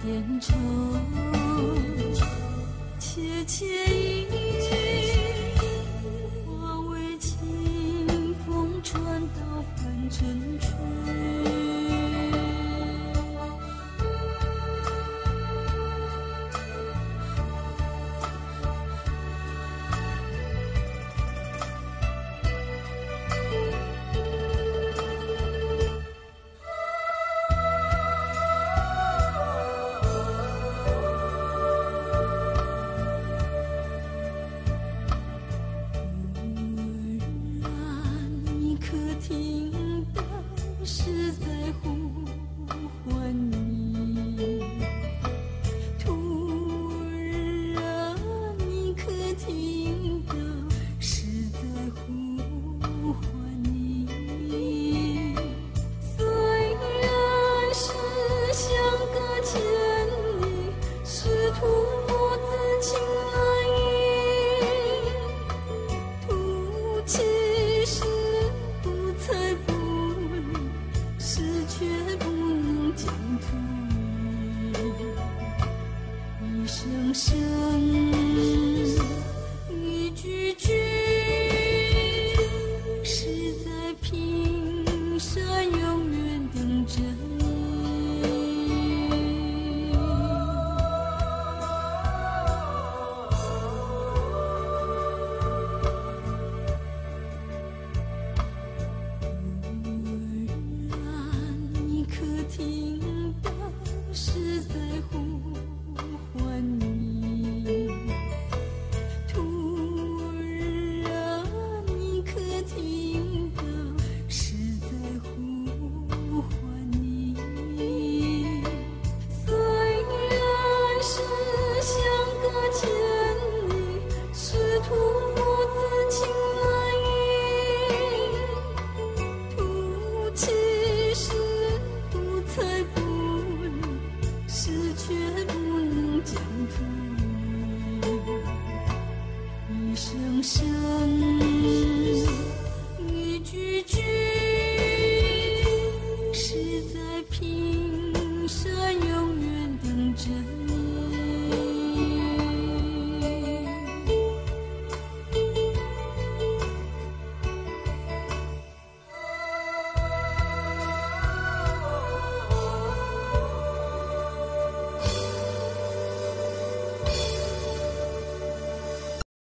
点愁切切，应君。听到是在呼唤你，突然啊，你可听到是在呼唤你？虽然是相隔千里，是途。声一句句生。